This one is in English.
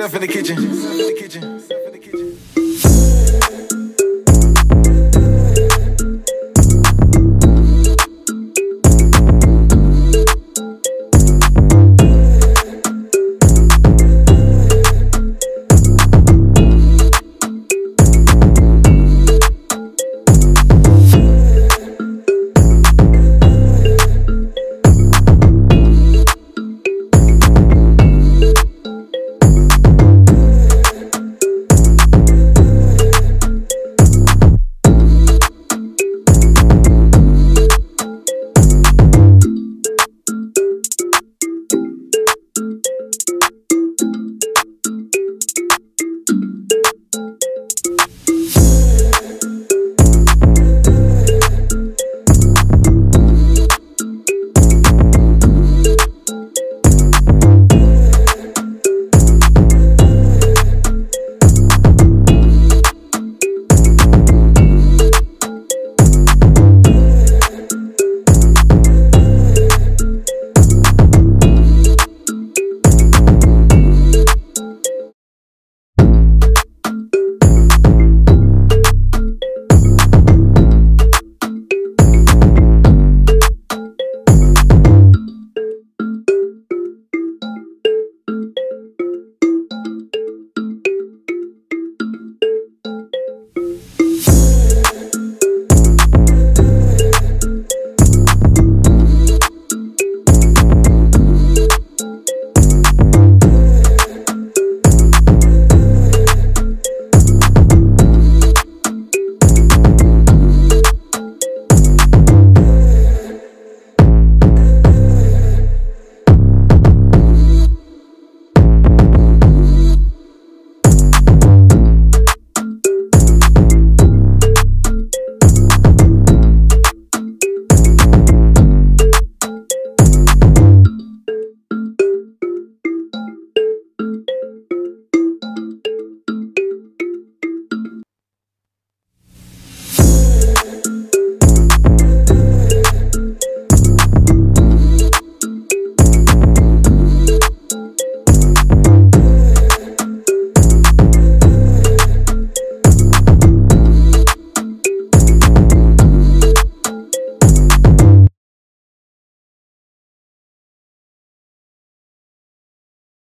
Self in the kitchen. Self in the kitchen. Self in the kitchen.